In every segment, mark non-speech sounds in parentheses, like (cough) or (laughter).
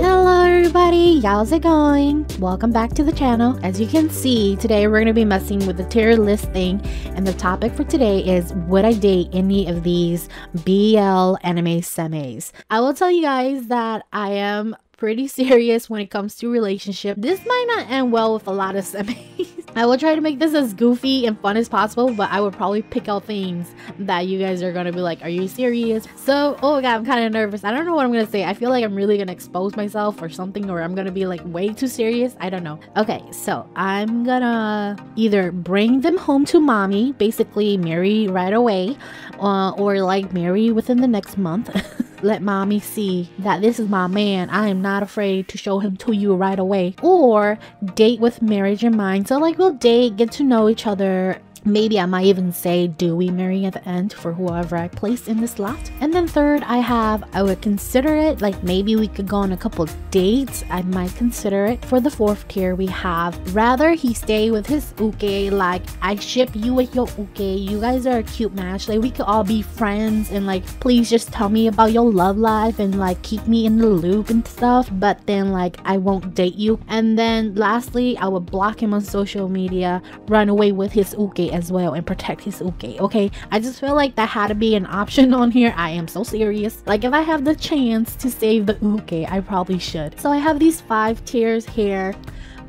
Hello everybody, how's it going? Welcome back to the channel. As you can see, today we're going to be messing with the tier list thing and the topic for today is would I date any of these BL anime semes? I will tell you guys that I am pretty serious when it comes to relationship. This might not end well with a lot of semes. (laughs) I will try to make this as goofy and fun as possible, but I would probably pick out things that you guys are gonna be like, are you serious? So, oh my god, I'm kind of nervous. I don't know what I'm gonna say. I feel like I'm really gonna expose myself or something, or I'm gonna be like way too serious. I don't know. Okay, so I'm gonna either bring them home to mommy, basically marry right away, uh, or like marry within the next month. (laughs) let mommy see that this is my man. I am not afraid to show him to you right away. Or date with marriage in mind. So, like, we'll date, get to know each other, Maybe I might even say, do we marry at the end for whoever I place in this lot? And then third, I have, I would consider it, like maybe we could go on a couple dates. I might consider it. For the fourth tier, we have, rather he stay with his uke, like I ship you with your uke. You guys are a cute match. Like we could all be friends and like, please just tell me about your love life and like keep me in the loop and stuff. But then like, I won't date you. And then lastly, I would block him on social media, run away with his uke as well and protect his uke. Okay, I just feel like that had to be an option on here. I am so serious. Like if I have the chance to save the uke, I probably should. So I have these five tiers here.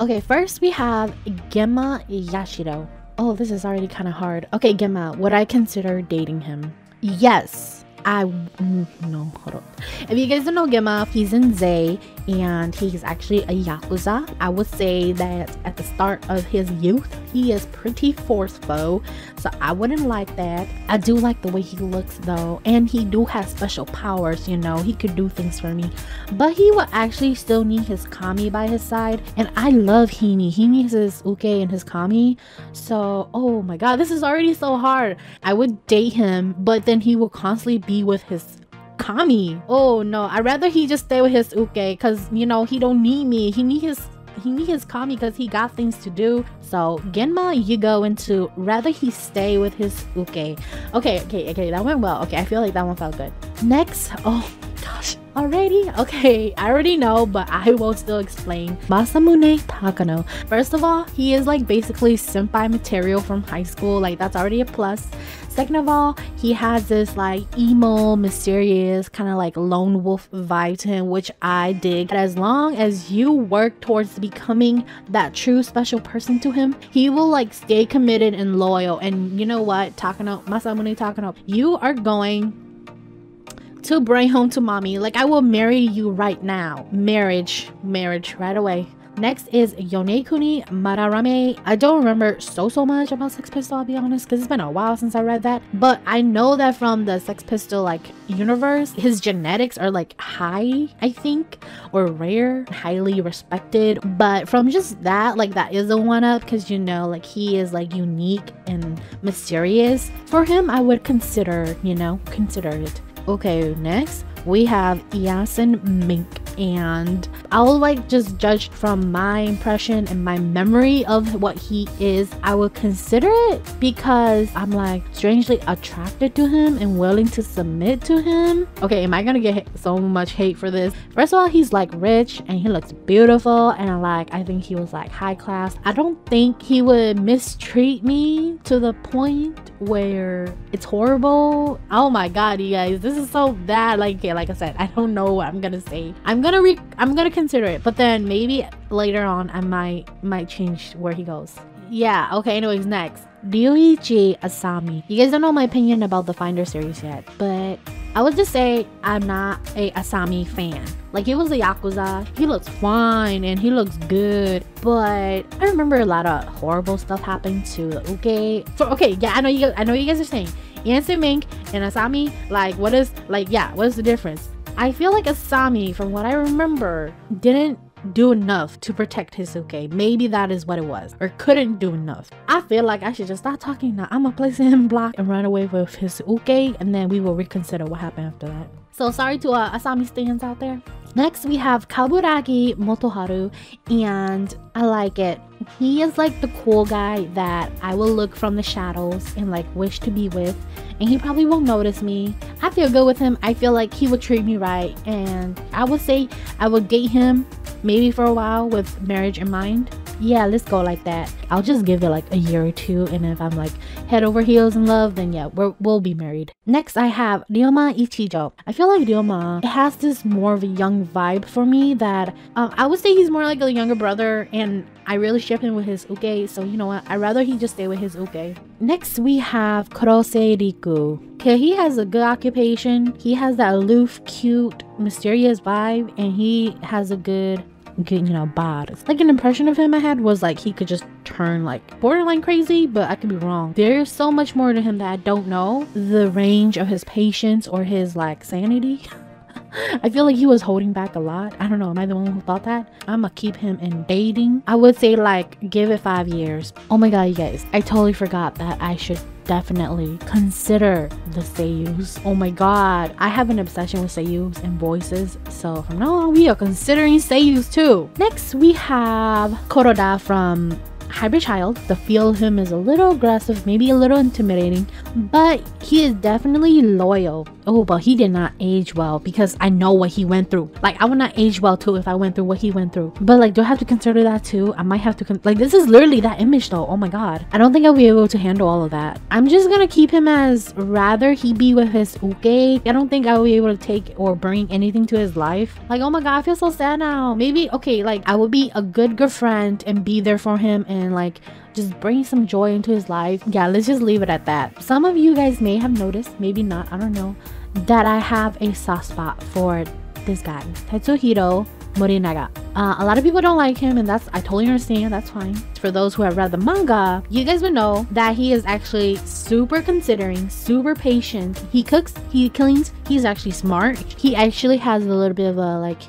Okay, first we have Genma Yashiro. Oh, this is already kind of hard. Okay, Genma, would I consider dating him? Yes. I mm, no hold on. If you guys don't know Genma, he's in Ze and he's actually a yakuza. I would say that at the start of his youth, he is pretty forceful, so I wouldn't like that. I do like the way he looks though, and he do have special powers. You know, he could do things for me, but he will actually still need his kami by his side, and I love Himi. He needs his uke and his kami. So, oh my god, this is already so hard. I would date him, but then he will constantly be with his Kami. Oh no, I'd rather he just stay with his Uke because you know he don't need me. He need his he need his Kami because he got things to do. So Genma, you go into rather he stay with his Uke. Okay, okay, okay, that went well. Okay, I feel like that one felt good. Next, oh gosh, already? Okay, I already know, but I will still explain. Masamune Takano. First of all, he is like basically senpai material from high school. Like that's already a plus. Second of all, he has this like emo, mysterious, kind of like lone wolf vibe to him, which I dig. But as long as you work towards becoming that true special person to him, he will like stay committed and loyal. And you know what, Talking Takano, Masamune Takano, you are going to bring home to mommy. Like I will marry you right now. Marriage, marriage right away. Next is Yonekuni Madarame. I don't remember so so much about Sex Pistol, I'll be honest, because it's been a while since I read that. But I know that from the Sex Pistol like universe, his genetics are like high, I think, or rare, highly respected. But from just that, like that is a one up because you know, like he is like unique and mysterious. For him, I would consider, you know, consider it. Okay, next we have Iason Mink and I'll like just judge from my impression and my memory of what he is. I would consider it because I'm like strangely attracted to him and willing to submit to him. Okay, am I gonna get so much hate for this? First of all, he's like rich and he looks beautiful and like I think he was like high class. I don't think he would mistreat me to the point where it's horrible. Oh my god, you guys, this is so bad. Like, like I said, I don't know what I'm gonna say. I'm gonna re I'm gonna consider it, but then maybe later on I might might change where he goes. Yeah, okay, anyways, next. Ryuichi Asami. You guys don't know my opinion about the Finder series yet, but I would just say I'm not a Asami fan. Like he was a Yakuza, he looks fine and he looks good, but I remember a lot of horrible stuff happened to Uke. So okay, yeah, I know you I know you guys are saying Iason Mink and Asami, like what is like yeah, what is the difference? I feel like Asami, from what I remember, didn't do enough to protect his uke. Maybe that is what it was, or couldn't do enough. I feel like I should just stop talking now. I'm gonna place him (laughs) in block and run away with his uke, and then we will reconsider what happened after that. So sorry to uh, Asami stands out there. Next, we have Kaburagi Motoharu, and I like it. He is like the cool guy that I will look from the shadows and like wish to be with, and he probably won't notice me. I feel good with him. I feel like he would treat me right, and I would say I would date him maybe for a while with marriage in mind yeah, let's go like that. I'll just give it like a year or two, and if I'm like head over heels in love, then yeah, we will be married. Next, I have Ryoma Ichijo. I feel like Ryoma it has this more of a young vibe for me that um, I would say he's more like a younger brother, and I really ship him with his uke, so you know what? I'd rather he just stay with his uke. Next, we have Kurose Riku. Okay, he has a good occupation. He has that aloof, cute, mysterious vibe, and he has a good you know, bad. Like an impression of him I had was like he could just turn like borderline crazy, but I could be wrong. There's so much more to him that I don't know. The range of his patience or his like sanity. (laughs) I feel like he was holding back a lot. I don't know. Am I the one who thought that? I'm gonna keep him in dating. I would say like give it five years. Oh my god, you guys! I totally forgot that I should definitely consider the seiyus. Oh my god, I have an obsession with seiyus and voices, so from now on we are considering seiyus too. Next we have Kuroda from hybrid child. The feel of him is a little aggressive, maybe a little intimidating, but he is definitely loyal. Oh, but he did not age well because I know what he went through. Like, I would not age well too if I went through what he went through. But like, do I have to consider that too? I might have to, like, this is literally that image though. Oh my god. I don't think I'll be able to handle all of that. I'm just gonna keep him as rather he be with his uke. I don't think I will be able to take or bring anything to his life. Like, oh my god, I feel so sad now. Maybe, okay, like, I would be a good, good friend and be there for him and and like just bring some joy into his life. Yeah, let's just leave it at that. Some of you guys may have noticed, maybe not, I don't know, that I have a soft spot for this guy, Tetsuhiro Morinaga. Uh, a lot of people don't like him, and that's I totally understand. That's fine. For those who have read the manga, you guys would know that he is actually super considering, super patient. He cooks, he cleans. He's actually smart. He actually has a little bit of a like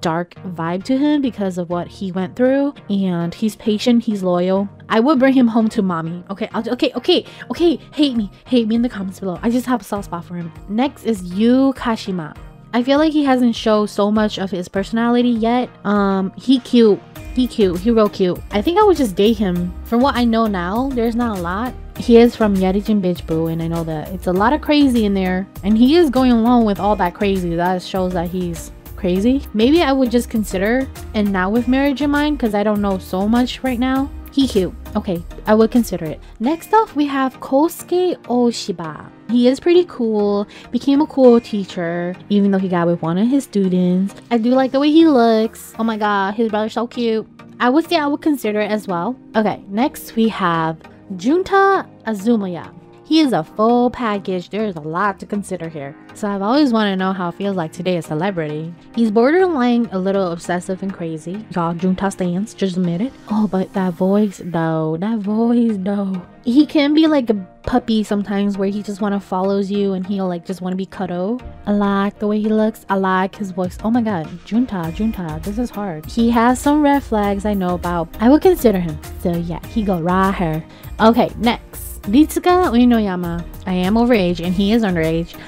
dark vibe to him because of what he went through and he's patient he's loyal. I would bring him home to mommy. Okay I'll, okay okay okay hate me hate me in the comments below. I just have a soft spot for him. Next is yu kashima i feel like he hasn't showed so much of his personality yet. Um he cute he cute he real cute. I think i would just date him. From what i know now there's not a lot. He is from Yarichin Bitch Bu, and I know that it's a lot of crazy in there, and he is going along with all that crazy. That shows that he's crazy. Maybe I would just consider and now with marriage in mind because I don't know so much right now. He cute. Okay, I would consider it. Next up, we have Kosuke Oshiba. He is pretty cool, became a cool teacher, even though he got with one of his students. I do like the way he looks. Oh my god, his brother's so cute. I would say I would consider it as well. Okay, next we have Junta Azumaya. He is a full package. There's a lot to consider here. So I've always wanted to know how it feels like to date a celebrity. He's borderline a little obsessive and crazy. Y'all, Junta stands, just admit it. Oh, but that voice though, that voice though. He can be like a puppy sometimes where he just want to follows you and he'll like just want to be cuddled. I like the way he looks. I like his voice. Oh my god, Junta, Junta, this is hard. He has some red flags I know about. I would consider him. So yeah, he go right here. Okay, next. Ritsuka Uenoyama. I am overage and he is underage,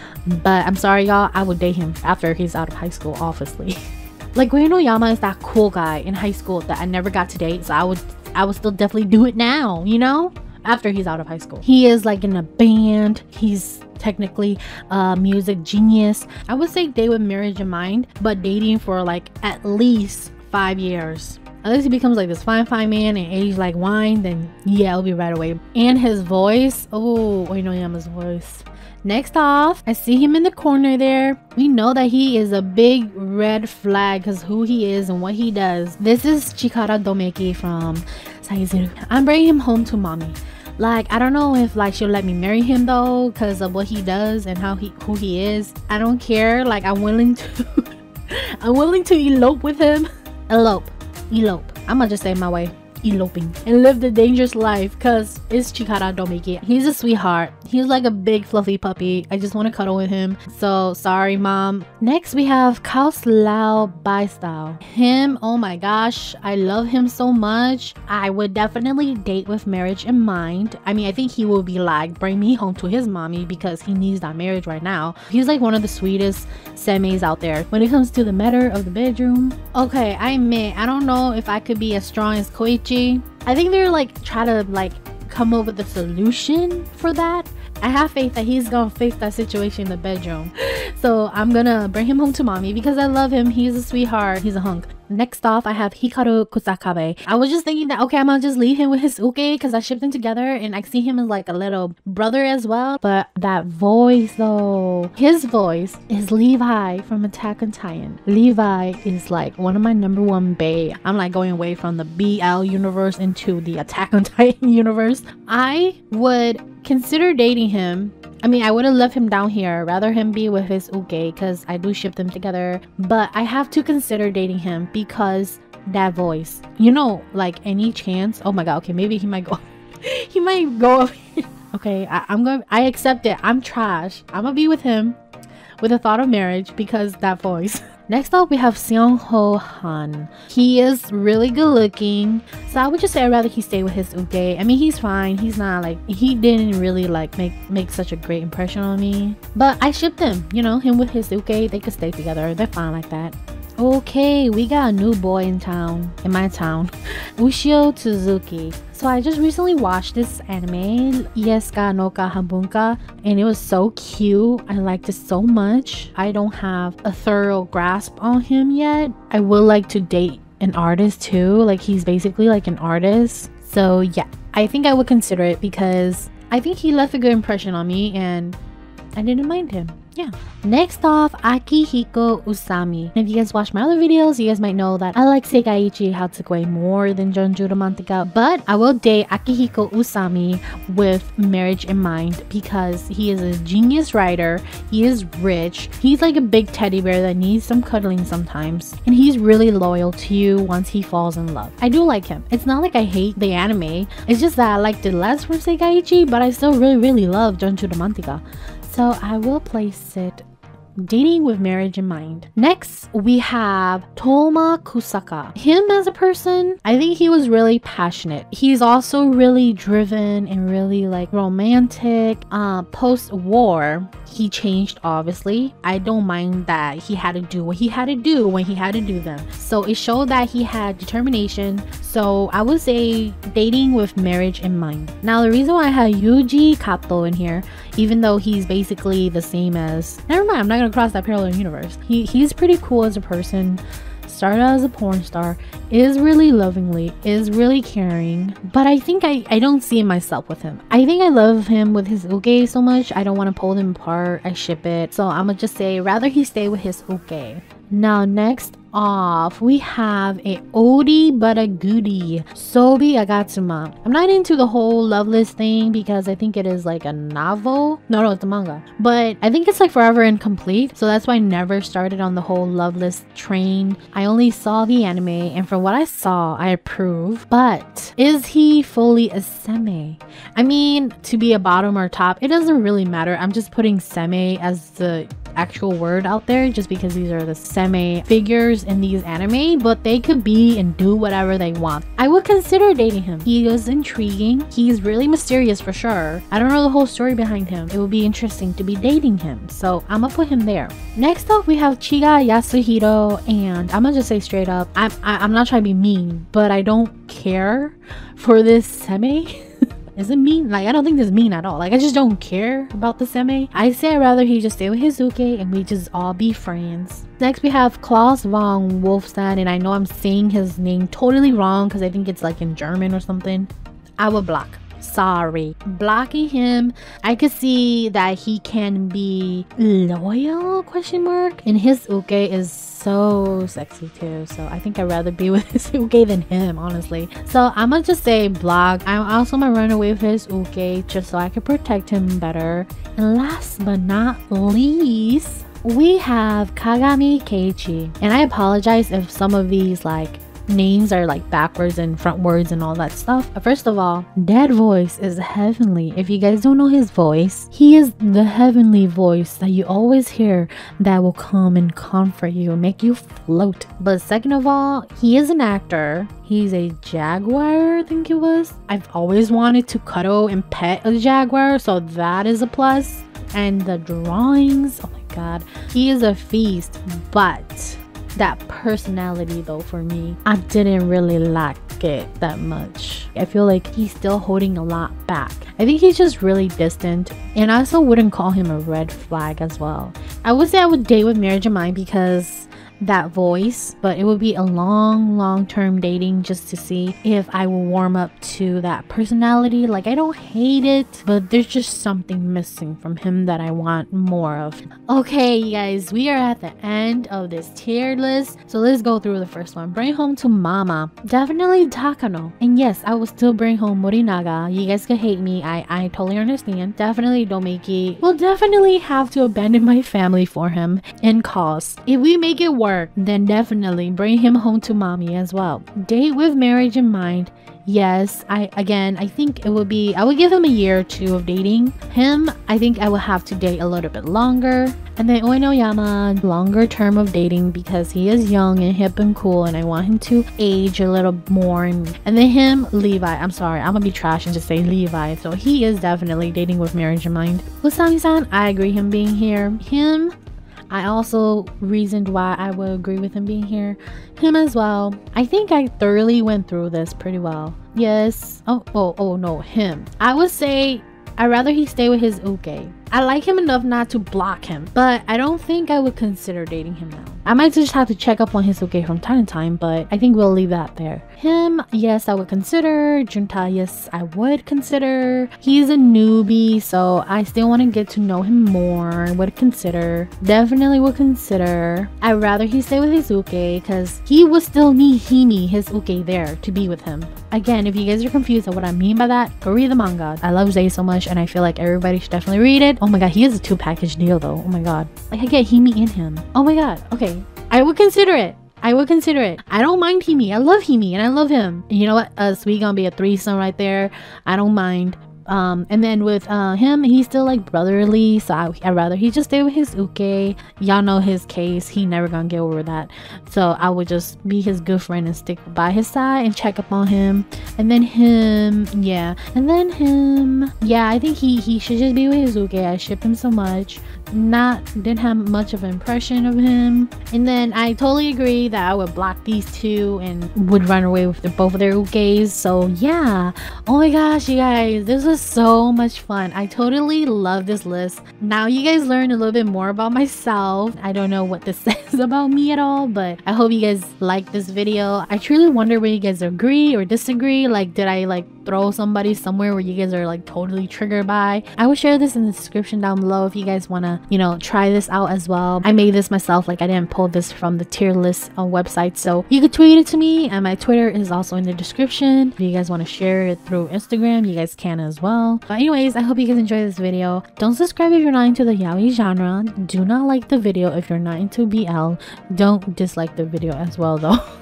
but I'm sorry y'all, I would date him after he's out of high school, obviously. (laughs) like Uenoyama is that cool guy in high school that I never got to date, so I would I would still definitely do it now, you know? After he's out of high school. He is like in a band. He's technically a music genius. I would say date with marriage in mind, but dating for like at least five years unless he becomes like this fine fine man and age like wine then yeah it'll be right away. And his voice oh wait no his voice. Next off i see him in the corner there. We know that he is a big red flag because who he is and what he does. This is chikara domeki from Saezuru i'm bringing him home to mommy. Like i don't know if like she'll let me marry him though because of what he does and how he who he is. I don't care. Like i'm willing to (laughs) i'm willing to elope with him. Elope elope. I'm gonna just say my way. Eloping and live the dangerous life because it's Chikara it. He's a sweetheart. He's like a big fluffy puppy. I just want to cuddle with him. So sorry, mom. Next we have Caius Lao Bistail. Him, oh my gosh, I love him so much. I would definitely date with marriage in mind. I mean, I think he will be like, bring me home to his mommy because he needs that marriage right now. He's like one of the sweetest semes out there. When it comes to the matter of the bedroom, okay, I admit, I don't know if I could be as strong as Koichi. I think they're like try to like come up with a solution for that. I have faith that he's gonna fix that situation in the bedroom. So I'm gonna bring him home to mommy because I love him. He's a sweetheart. He's a hunk. Next off, I have Hikaru Kusakabe. I was just thinking that, okay, I'm gonna just leave him with (laughs) his uke because I shipped them together and I see him as like a little brother as well. But that voice though, his voice is Levi from Attack on Titan. Levi is like one of my number one bae. I'm like going away from the BL universe into the Attack on (laughs) Titan universe. I would consider dating him I mean, I would have left him down here, rather him be with his uke because I do ship them together. But I have to consider dating him because that voice. You know, like any chance. Oh my god, okay, maybe he might go. (laughs) he might go. (laughs) okay, I, I'm going. I accept it. I'm trash. I'm gonna be with him with the thought of marriage because that voice. (laughs) Next up, we have Seong Ho Han. He is really good looking, so I would just say I'd rather he stay with his uke. I mean, he's fine. He's not like he didn't really like make make such a great impression on me, but I shipped him. You know, him with his uke, they could stay together. They're fine like that. Okay, we got a new boy in town, in my town, Ushio Tsuzuki. So I just recently watched this anime, Ieska no Ka and it was so cute. I liked it so much. I don't have a thorough grasp on him yet. I would like to date an artist too. Like he's basically like an artist. So yeah, I think I would consider it because I think he left a good impression on me and I didn't mind him yeah. Next off, Akihiko Usami. if you guys watch my other videos, you guys might know that I like Sekaiichi Hatsukoi more than Junjou Romantica, but I will date Akihiko Usami with marriage in mind because he is a genius writer, he is rich, he's like a big teddy bear that needs some cuddling sometimes, and he's really loyal to you once he falls in love. I do like him. It's not like I hate the anime, it's just that I liked it less from Sekaiichi, but I still really, really love Junjou Romantica. So I will place it dating with marriage in mind. Next, we have Toma Kusaka. Him as a person, I think he was really passionate. He's also really driven and really like romantic. Uh, Post war, he changed obviously. I don't mind that he had to do what he had to do when he had to do them. So it showed that he had determination. So I would say dating with marriage in mind. Now, the reason why I have Yuji Kato in here, even though he's basically the same as, never mind, I'm not gonna cross that parallel universe. He he's pretty cool as a person. Started out as a porn star, is really lovingly, is really caring, but I think I, I don't see myself with him. I think I love him with his uke so much, I don't want to pull them apart, I ship it. So I'm gonna just say rather he stay with his uke. Now next off, we have a oldie but a goodie, Sobi Agatsuma. I'm not into the whole Loveless thing because I think it is like a novel. No, no, it's a manga. But I think it's like forever incomplete. So that's why I never started on the whole Loveless train. I only saw the anime and from what I saw, I approve. But is he fully a seme? I mean, to be a bottom or top, it doesn't really matter. I'm just putting seme as the actual word out there just because these are the seme figures in these anime, but they could be and do whatever they want. I would consider dating him. He is intriguing. He's really mysterious for sure. I don't know the whole story behind him. It would be interesting to be dating him. So I'm gonna put him there. Next up, we have Chiga Yasuhiro, and I'm gonna just say straight up, I'm, I, am i am not trying to be mean, but I don't care for this seme. (laughs) Is it mean? Like, I don't think this mean at all. Like, I just don't care about the seme. I say I'd rather he just stay with his uke and we just all be friends. Next, we have Klaus von Wolfstein, and I know I'm saying his name totally wrong because I think it's like in German or something. I will block sorry. Blocking him, I could see that he can be loyal question mark. And his uke is so sexy too. So I think I'd rather be (laughs) with his uke than him honestly. So I'm gonna just say block. I'm also gonna run away with his uke just so I can protect him better. And last but not least we have Kagami Keiichi. And I apologize if some of these like names are like backwards and frontwards and all that stuff. First of all, that voice is heavenly. If you guys don't know his voice, he is the heavenly voice that you always hear that will come and comfort you, and make you float. But second of all, he is an actor. He's a jaguar, I think it was. I've always wanted to cuddle and pet a jaguar, so that is a plus. And the drawings, oh my god, he is a feast, but that personality though for me i didn't really like it that much i feel like he's still holding a lot back i think he's just really distant and i also wouldn't call him a red flag as well i would say i would date with Mary J. Blige because that voice, but it would be a long, long term dating just to see if I will warm up to that personality. Like, I don't hate it, but there's just something missing from him that I want more of. Okay, you guys, we are at the end of this tier list. So let's go through the first one. Bring home to mama. Definitely Takano. And yes, I will still bring home Morinaga. You guys can hate me. I, I totally understand. Definitely Domeki. We'll definitely have to abandon my family for him in cause. If we make it work, then definitely bring him home to mommy as well. Date with marriage in mind. Yes, I again, I think it would be I would give him a year or two of dating. Him, I think I will have to date a little bit longer. And then Uenoyama, longer term of dating because he is young and hip and cool and I want him to age a little more. And, and then him, Levi. I'm sorry, I'm gonna be trash and just say Levi. So he is definitely dating with marriage in mind. Usami-san, I agree him being here. Him, I also reasoned why I would agree with him being here. Him as well. I think I thoroughly went through this pretty well. Yes. Oh, oh, oh no, him. I would say I'd rather he stay with his uke. I like him enough not to block him, but I don't think I would consider dating him now. I might just have to check up on his uke from time to time, but I think we'll leave that there. Him, yes, I would consider. Junta, yes, I would consider. He's a newbie, so I still want to get to know him more. Would consider. Definitely would consider. I'd rather he stay with his uke because he would still need Himi, his uke, there to be with him. Again, if you guys are confused on what I mean by that, go read the manga. I love Ze so much, and I feel like everybody should definitely read it. Oh my god, he is a two package deal though. Oh my god. Like I get Himi in him. Oh my god. Okay. I would consider it. I would consider it. I don't mind Himi. I love Himi and I love him. And you know what? Us, we gonna be a threesome right there. I don't mind. Um, and then with uh, him, he's still like brotherly, so I, would rather he just stay with his uke. Y'all know his case; he never gonna get over that. So I would just be his good friend and stick by his side and check up on him. And then him, yeah, and then him, yeah. I think he he should just be with his uke. I ship him so much not didn't have much of an impression of him. And then I totally agree that I would block these two and would run away with the, both of their ukes. So yeah. Oh my gosh, you guys, this was so much fun. I totally love this list. Now you guys learned a little bit more about myself. I don't know what this (laughs) says about me at all, but I hope you guys like this video. I truly wonder where you guys agree or disagree. Like, did I like throw somebody somewhere where you guys are like totally triggered by? I will share this in the description down below if you guys want to you know, try this out as well. I made this myself, like I didn't pull this from the tier list on website. So you could tweet it to me and my Twitter is also in the description. If you guys want to share it through Instagram, you guys can as well. But anyways, I hope you guys enjoy this video. Don't subscribe if you're not into the yaoi genre. Do not like the video if you're not into BL. Don't dislike the video as well though. (laughs)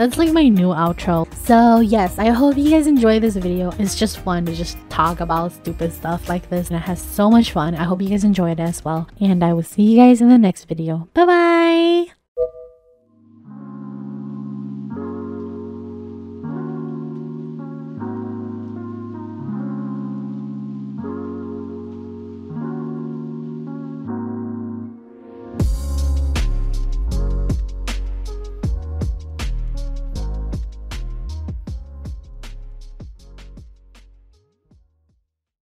That's like my new outro. So yes, I hope you guys enjoy this video. It's just fun to just talk about stupid stuff like this and it has so much fun. I hope you guys enjoyed it as well. And I will see you guys in the next video. Bye bye!